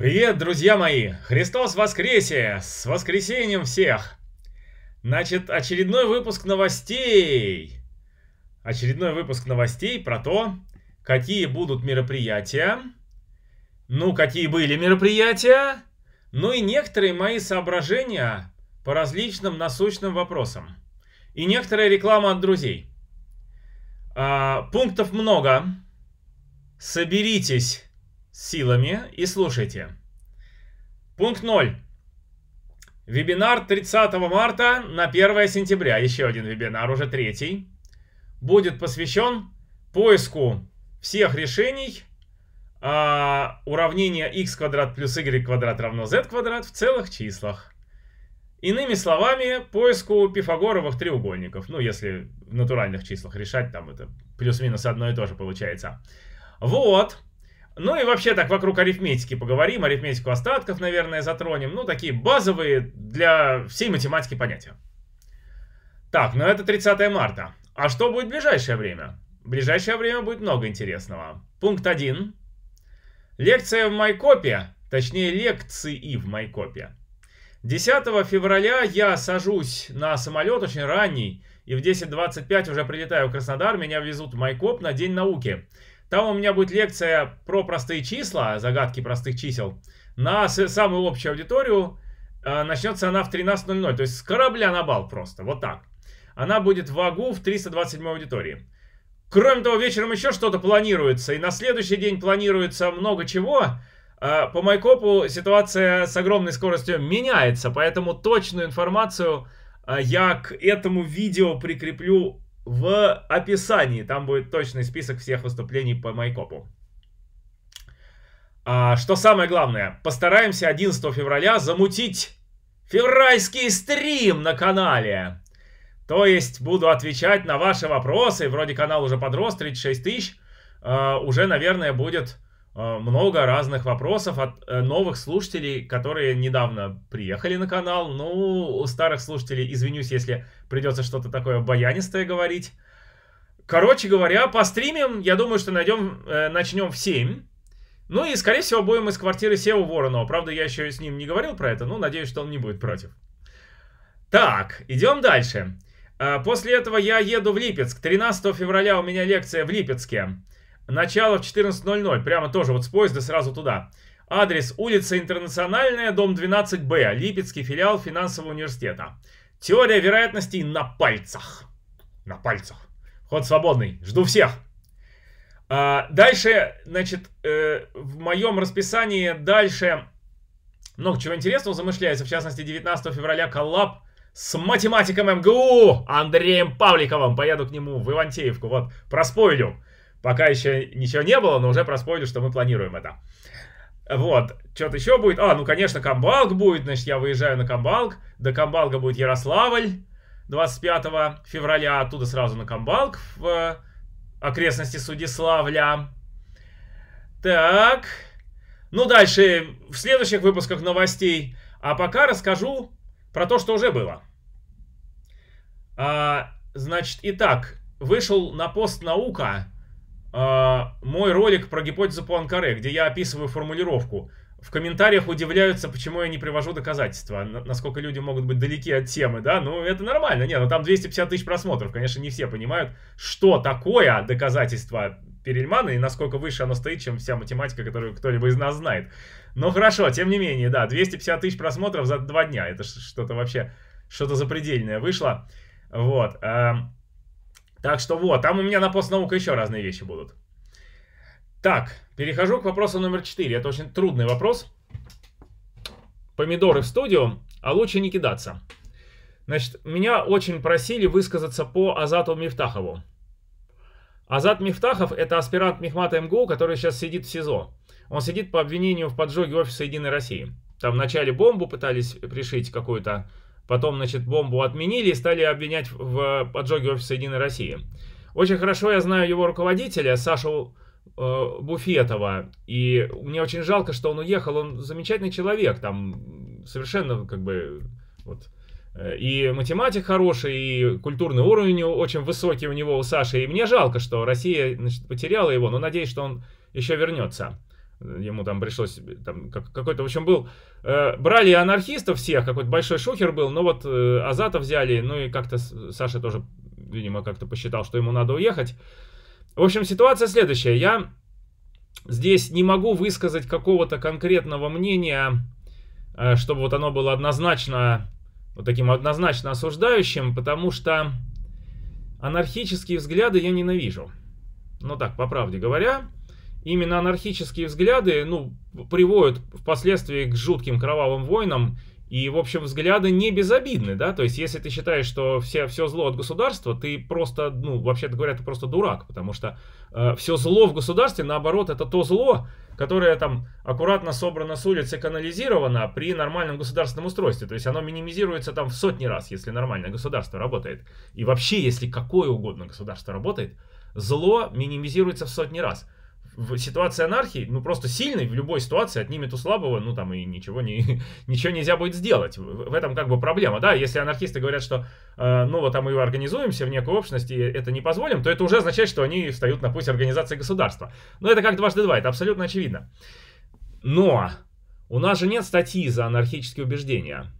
Привет, друзья мои! Христос воскресе! С воскресением всех! Значит, очередной выпуск новостей. Очередной выпуск новостей про то, какие будут мероприятия, ну, какие были мероприятия, ну и некоторые мои соображения по различным насущным вопросам. И некоторая реклама от друзей. А, пунктов много. Соберитесь силами и слушайте. Пункт 0. Вебинар 30 марта на 1 сентября. Еще один вебинар, уже третий. Будет посвящен поиску всех решений а, уравнения x квадрат плюс y квадрат равно z квадрат в целых числах. Иными словами, поиску пифагоровых треугольников. Ну, если в натуральных числах решать, там это плюс-минус одно и то же получается. Вот. Ну и вообще так вокруг арифметики поговорим, арифметику остатков, наверное, затронем. Ну, такие базовые для всей математики понятия. Так, ну это 30 марта. А что будет в ближайшее время? В ближайшее время будет много интересного. Пункт 1. Лекция в Майкопе, точнее лекции в Майкопе. 10 февраля я сажусь на самолет очень ранний, и в 10.25 уже прилетаю в Краснодар, меня везут в Майкоп на День науки. Там у меня будет лекция про простые числа, загадки простых чисел, на самую общую аудиторию. А, начнется она в 13.00, то есть с корабля на бал просто, вот так. Она будет в АГУ в 327 аудитории. Кроме того, вечером еще что-то планируется, и на следующий день планируется много чего. А, по Майкопу ситуация с огромной скоростью меняется, поэтому точную информацию а, я к этому видео прикреплю в описании. Там будет точный список всех выступлений по Майкопу. А, что самое главное, постараемся 11 февраля замутить февральский стрим на канале. То есть буду отвечать на ваши вопросы. Вроде канал уже подрос, 36 тысяч. А, уже, наверное, будет много разных вопросов от э, новых слушателей, которые недавно приехали на канал. Ну, у старых слушателей, извинюсь, если придется что-то такое баянистое говорить. Короче говоря, по стримим, я думаю, что найдем, э, начнем в 7. Ну и, скорее всего, будем из квартиры Сева Воронова. Правда, я еще с ним не говорил про это, но надеюсь, что он не будет против. Так, идем дальше. После этого я еду в Липецк. 13 февраля у меня лекция в Липецке. Начало в 14.00, прямо тоже вот с поезда сразу туда. Адрес улица Интернациональная, дом 12Б, Липецкий филиал финансового университета. Теория вероятностей на пальцах. На пальцах. Ход свободный. Жду всех. А, дальше, значит, э, в моем расписании дальше много чего интересного замышляется. В частности, 19 февраля коллаб с математиком МГУ Андреем Павликовым. Поеду к нему в Ивантеевку. Вот, проспойлю. Пока еще ничего не было, но уже проспойлю, что мы планируем это. Вот, что-то еще будет. А, ну, конечно, Камбалк будет, значит, я выезжаю на Камбалк. До Камбалга будет Ярославль 25 февраля, оттуда сразу на Камбалк в э, окрестности Судиславля. Так, ну, дальше в следующих выпусках новостей. А пока расскажу про то, что уже было. А, значит, итак, вышел на пост наука мой ролик про гипотезу Пуанкаре, где я описываю формулировку. В комментариях удивляются, почему я не привожу доказательства, насколько люди могут быть далеки от темы, да, ну это нормально, не, ну там 250 тысяч просмотров, конечно, не все понимают, что такое доказательство Перельмана и насколько выше оно стоит, чем вся математика, которую кто-либо из нас знает. Но хорошо, тем не менее, да, 250 тысяч просмотров за два дня, это что-то вообще, что-то запредельное вышло, вот. Так что вот, там у меня на постнаука еще разные вещи будут. Так, перехожу к вопросу номер 4. Это очень трудный вопрос. Помидоры в студию, а лучше не кидаться. Значит, меня очень просили высказаться по Азату Мифтахову. Азат Мифтахов это аспирант Мехмата МГУ, который сейчас сидит в СИЗО. Он сидит по обвинению в поджоге офиса Единой России. Там вначале бомбу пытались пришить какую-то Потом, значит, бомбу отменили и стали обвинять в поджоге офиса Единой России. Очень хорошо я знаю его руководителя, Сашу э, Буфетова, и мне очень жалко, что он уехал. Он замечательный человек, там совершенно как бы вот э, и математик хороший, и культурный уровень очень высокий у него, у Саши. И мне жалко, что Россия значит, потеряла его, но надеюсь, что он еще вернется. Ему там пришлось, там какой-то, в общем, был, э, брали анархистов всех, какой-то большой шухер был, но вот э, Азата взяли, ну и как-то Саша тоже, видимо, как-то посчитал, что ему надо уехать. В общем, ситуация следующая. Я здесь не могу высказать какого-то конкретного мнения, э, чтобы вот оно было однозначно, вот таким однозначно осуждающим, потому что анархические взгляды я ненавижу. Ну так, по правде говоря, именно анархические взгляды, ну, приводят впоследствии к жутким кровавым войнам, и, в общем, взгляды не безобидны, да, то есть, если ты считаешь, что все, все зло от государства, ты просто, ну, вообще-то говоря, ты просто дурак, потому что э, все зло в государстве, наоборот, это то зло, которое там аккуратно собрано с улицы, канализировано при нормальном государственном устройстве, то есть оно минимизируется там в сотни раз, если нормальное государство работает. И вообще, если какое угодно государство работает, зло минимизируется в сотни раз в ситуации анархии, ну просто сильный в любой ситуации отнимет у слабого, ну там и ничего, не, ничего нельзя будет сделать. В, этом как бы проблема, да, если анархисты говорят, что э, ну вот там мы организуемся в некой общности, это не позволим, то это уже означает, что они встают на путь организации государства. Но это как дважды два, это абсолютно очевидно. Но у нас же нет статьи за анархические убеждения.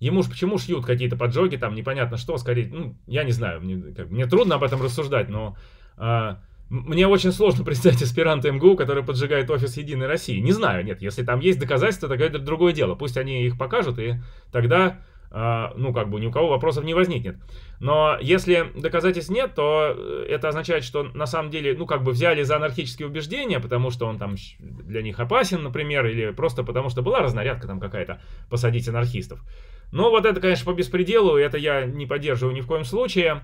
Ему ж почему шьют какие-то поджоги, там непонятно что, скорее, ну, я не знаю, мне, как, мне трудно об этом рассуждать, но э, мне очень сложно представить аспиранта МГУ, который поджигает офис Единой России. Не знаю, нет, если там есть доказательства, тогда это другое дело. Пусть они их покажут, и тогда, э, ну, как бы ни у кого вопросов не возникнет. Но если доказательств нет, то э, это означает, что на самом деле, ну, как бы взяли за анархические убеждения, потому что он там для них опасен, например, или просто потому что была разнарядка там какая-то посадить анархистов. Но вот это, конечно, по беспределу, это я не поддерживаю ни в коем случае.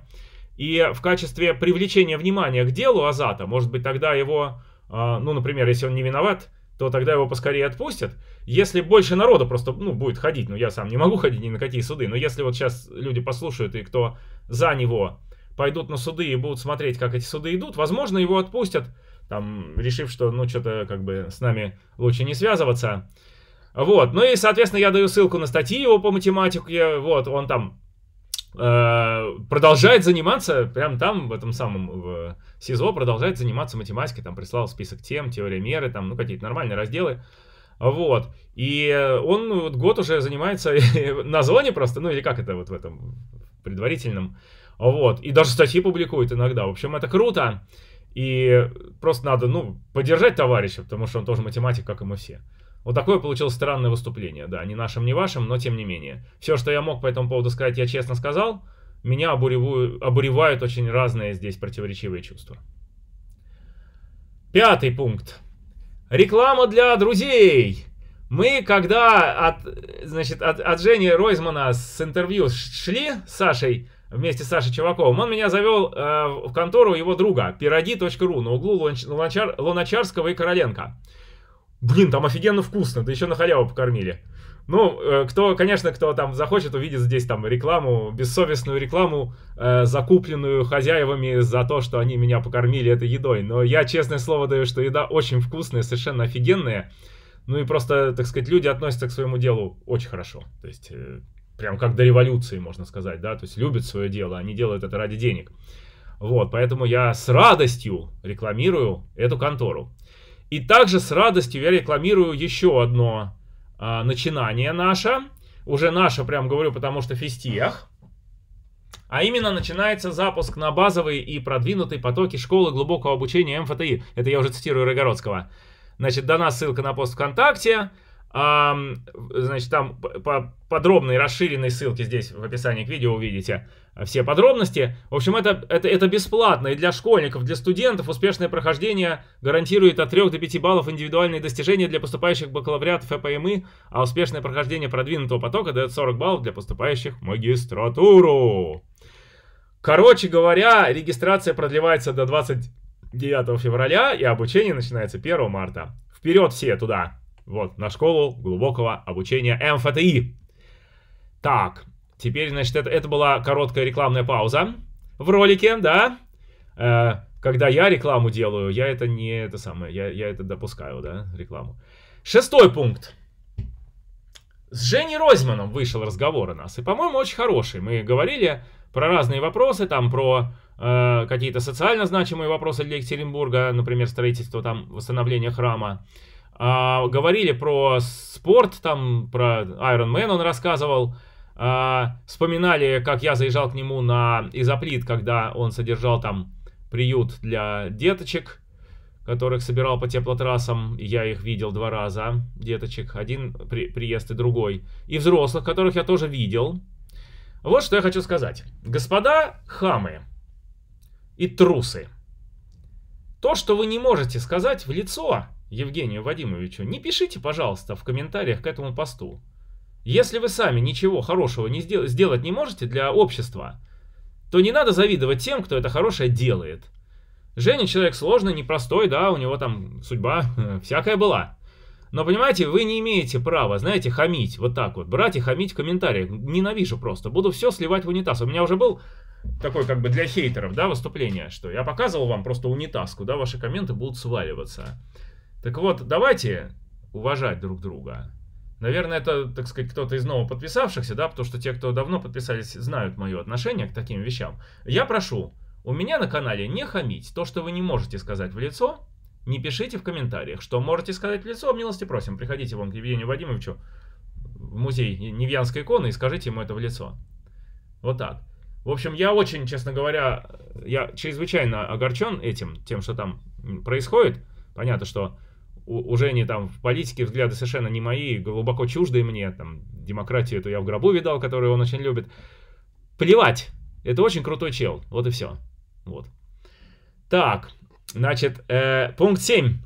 И в качестве привлечения внимания к делу Азата, может быть, тогда его, а, ну, например, если он не виноват, то тогда его поскорее отпустят. Если больше народу просто, ну, будет ходить, ну, я сам не могу ходить ни на какие суды, но если вот сейчас люди послушают, и кто за него пойдут на суды и будут смотреть, как эти суды идут, возможно, его отпустят, там, решив, что, ну, что-то, как бы, с нами лучше не связываться. Вот, ну и, соответственно, я даю ссылку на статьи его по математике, вот, он там продолжает заниматься, прям там, в этом самом в СИЗО, продолжает заниматься математикой, там прислал список тем, теория меры, там, ну, какие-то нормальные разделы. Вот. И он вот год уже занимается на зоне просто, ну или как это вот в этом предварительном. Вот. И даже статьи публикует иногда. В общем, это круто. И просто надо, ну, поддержать товарища, потому что он тоже математик, как и мы все. Вот такое получилось странное выступление, да, не нашим, не вашим, но тем не менее. Все, что я мог по этому поводу сказать, я честно сказал. Меня обуревают, обуревают очень разные здесь противоречивые чувства. Пятый пункт. Реклама для друзей. Мы, когда от, значит, от, от Жени Ройзмана с интервью шли с Сашей, вместе с Сашей Чуваковым, он меня завел э, в контору его друга, пироги.ру на углу Луначар, и Короленко. Блин, там офигенно вкусно, да еще на халяву покормили. Ну, э, кто, конечно, кто там захочет, увидеть здесь там рекламу, бессовестную рекламу, э, закупленную хозяевами за то, что они меня покормили этой едой. Но я честное слово даю, что еда очень вкусная, совершенно офигенная. Ну и просто, так сказать, люди относятся к своему делу очень хорошо. То есть, э, прям как до революции, можно сказать, да, то есть любят свое дело, они делают это ради денег. Вот, поэтому я с радостью рекламирую эту контору. И также с радостью я рекламирую еще одно а, начинание наше. Уже наше, прям говорю, потому что фистех. А именно начинается запуск на базовые и продвинутые потоки школы глубокого обучения МФТИ. Это я уже цитирую Рогородского. Значит, дана ссылка на пост ВКонтакте. Значит, там по подробные расширенные ссылки здесь в описании к видео увидите все подробности. В общем, это, это, это бесплатно и для школьников, для студентов успешное прохождение гарантирует от 3 до 5 баллов индивидуальные достижения для поступающих в бакалавриат ФПМИ, а успешное прохождение продвинутого потока дает 40 баллов для поступающих в магистратуру. Короче говоря, регистрация продлевается до 29 февраля и обучение начинается 1 марта. Вперед все туда! Вот, на школу глубокого обучения МФТИ. Так, теперь, значит, это, это была короткая рекламная пауза в ролике, да? Э, когда я рекламу делаю, я это не это самое, я, я это допускаю, да, рекламу. Шестой пункт. С Женей Розьманом вышел разговор у нас, и, по-моему, очень хороший. Мы говорили про разные вопросы, там про э, какие-то социально значимые вопросы для Екатеринбурга, например, строительство там, восстановление храма. Э, говорили про спорт, там про Iron Man он рассказывал. Э, вспоминали, как я заезжал к нему на изоплит, когда он содержал там приют для деточек которых собирал по теплотрассам, я их видел два раза, деточек, один при, приезд и другой, и взрослых, которых я тоже видел. Вот что я хочу сказать. Господа хамы и трусы, то, что вы не можете сказать в лицо Евгению Вадимовичу, не пишите, пожалуйста, в комментариях к этому посту. Если вы сами ничего хорошего не сдел сделать не можете для общества, то не надо завидовать тем, кто это хорошее делает. Женя человек сложный, непростой, да, у него там судьба всякая была. Но понимаете, вы не имеете права, знаете, хамить вот так вот, брать и хамить в комментариях. Ненавижу просто, буду все сливать в унитаз. У меня уже был такой как бы для хейтеров, да, выступление, что я показывал вам просто унитаз, куда ваши комменты будут сваливаться. Так вот, давайте уважать друг друга. Наверное, это, так сказать, кто-то из новоподписавшихся, да, потому что те, кто давно подписались, знают мое отношение к таким вещам. Я прошу, у меня на канале не хамить. То, что вы не можете сказать в лицо, не пишите в комментариях. Что можете сказать в лицо, милости просим. Приходите вон к Евгению Вадимовичу в музей Невьянской иконы и скажите ему это в лицо. Вот так. В общем, я очень, честно говоря, я чрезвычайно огорчен этим, тем, что там происходит. Понятно, что у, у Жени там в политике взгляды совершенно не мои, глубоко чуждые мне. Там демократию эту я в гробу видал, которую он очень любит. Плевать. Это очень крутой чел. Вот и все. Вот. Так, значит, э, пункт 7.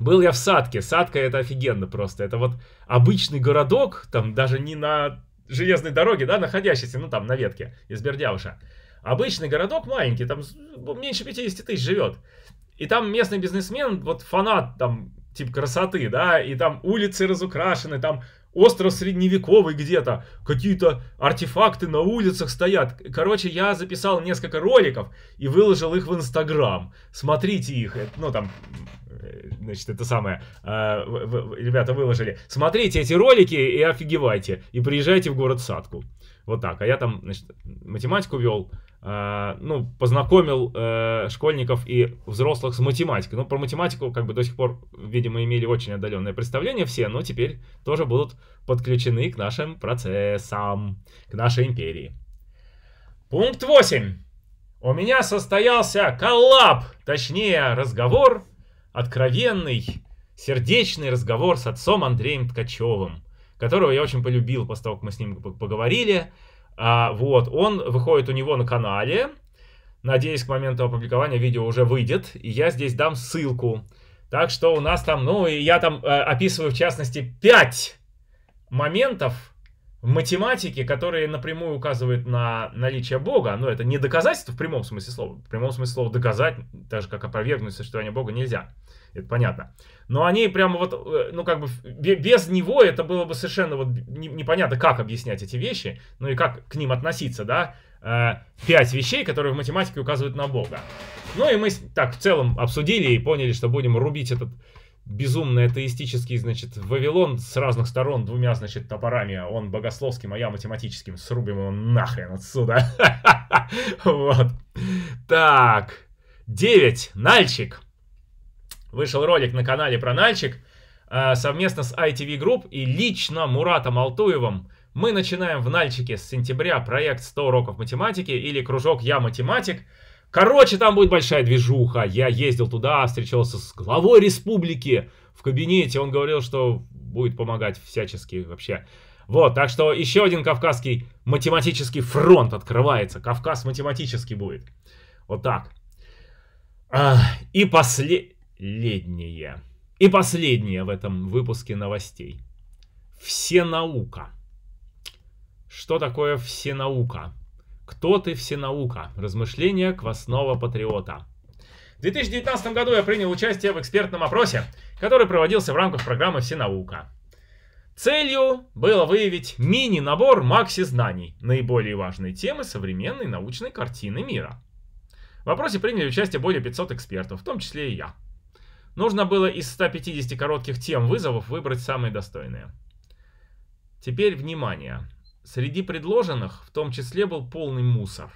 Был я в Садке. Садка это офигенно просто. Это вот обычный городок, там даже не на железной дороге, да, находящийся, ну там на ветке из Бердяуша. Обычный городок маленький, там меньше 50 тысяч живет. И там местный бизнесмен, вот фанат там типа красоты, да, и там улицы разукрашены, там остров средневековый где-то, какие-то артефакты на улицах стоят. Короче, я записал несколько роликов и выложил их в Инстаграм. Смотрите их, ну там, э, значит, это самое, э, ребята выложили. Смотрите эти ролики и офигевайте, и приезжайте в город Садку. Вот так, а я там, значит, математику вел, ну, познакомил uh, школьников и взрослых с математикой. Ну, про математику как бы до сих пор, видимо, имели очень отдаленное представление все, но теперь тоже будут подключены к нашим процессам, к нашей империи. Пункт 8. У меня состоялся коллаб, точнее разговор, откровенный, сердечный разговор с отцом Андреем Ткачевым, которого я очень полюбил после того, как мы с ним поговорили. А, вот, он выходит у него на канале. Надеюсь, к моменту опубликования видео уже выйдет. И я здесь дам ссылку. Так что у нас там, ну, и я там э, описываю, в частности, 5 моментов в математике, которые напрямую указывают на наличие Бога. Но это не доказательство в прямом смысле слова. В прямом смысле слова доказать, так же как опровергнуть существование Бога, нельзя это понятно. Но они прямо вот, э, ну как бы без него это было бы совершенно вот непонятно, как объяснять эти вещи, ну и как к ним относиться, да. Э, пять вещей, которые в математике указывают на Бога. Ну и мы так в целом обсудили и поняли, что будем рубить этот безумный атеистический, значит, Вавилон с разных сторон двумя, значит, топорами. Он богословским, а я математическим. Срубим его нахрен отсюда. Вот. Так. Девять. Нальчик. Вышел ролик на канале про Нальчик э, совместно с ITV Group и лично Муратом Алтуевым. Мы начинаем в Нальчике с сентября проект 100 уроков математики или кружок «Я математик». Короче, там будет большая движуха. Я ездил туда, встречался с главой республики в кабинете. Он говорил, что будет помогать всячески вообще. Вот, так что еще один кавказский математический фронт открывается. Кавказ математический будет. Вот так. А, и после последнее. И последнее в этом выпуске новостей. Всенаука. Что такое всенаука? Кто ты всенаука? Размышления квасного патриота. В 2019 году я принял участие в экспертном опросе, который проводился в рамках программы «Всенаука». Целью было выявить мини-набор макси-знаний, наиболее важные темы современной научной картины мира. В опросе приняли участие более 500 экспертов, в том числе и я. Нужно было из 150 коротких тем вызовов выбрать самые достойные. Теперь внимание. Среди предложенных в том числе был полный мусор.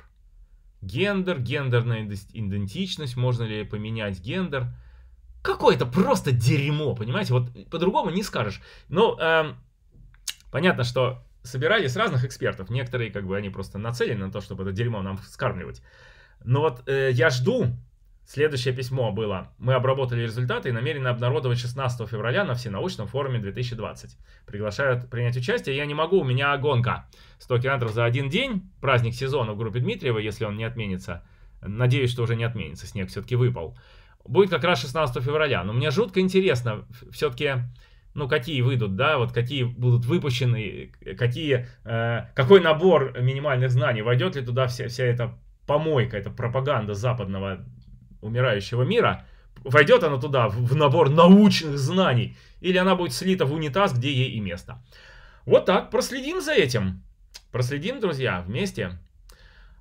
гендер, гендерная идентичность, можно ли поменять гендер. Какое-то просто дерьмо, понимаете? Вот по-другому не скажешь. Ну, эм, понятно, что собирались разных экспертов. Некоторые, как бы, они просто нацелены на то, чтобы это дерьмо нам скармливать. Но вот э, я жду, Следующее письмо было. Мы обработали результаты и намерены обнародовать 16 февраля на всенаучном форуме 2020. Приглашают принять участие. Я не могу, у меня гонка. 100 километров за один день. Праздник сезона в группе Дмитриева, если он не отменится. Надеюсь, что уже не отменится. Снег все-таки выпал. Будет как раз 16 февраля. Но мне жутко интересно, все-таки, ну, какие выйдут, да, вот какие будут выпущены, какие, э, какой набор минимальных знаний, войдет ли туда вся, вся эта помойка, эта пропаганда западного умирающего мира, войдет она туда в набор научных знаний, или она будет слита в унитаз, где ей и место. Вот так, проследим за этим. Проследим, друзья, вместе.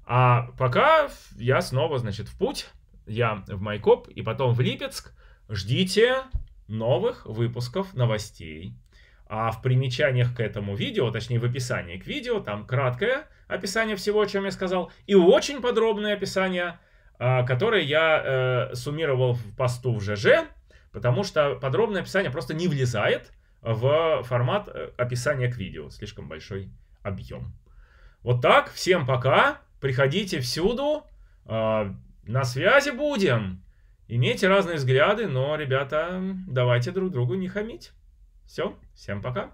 А пока я снова, значит, в путь. Я в Майкоп и потом в Липецк. Ждите новых выпусков новостей. А в примечаниях к этому видео, точнее в описании к видео, там краткое описание всего, о чем я сказал, и очень подробное описание который я э, суммировал в посту в ЖЖ, потому что подробное описание просто не влезает в формат э, описания к видео. Слишком большой объем. Вот так. Всем пока. Приходите всюду. Э, на связи будем. Имейте разные взгляды, но, ребята, давайте друг другу не хамить. Все. Всем пока.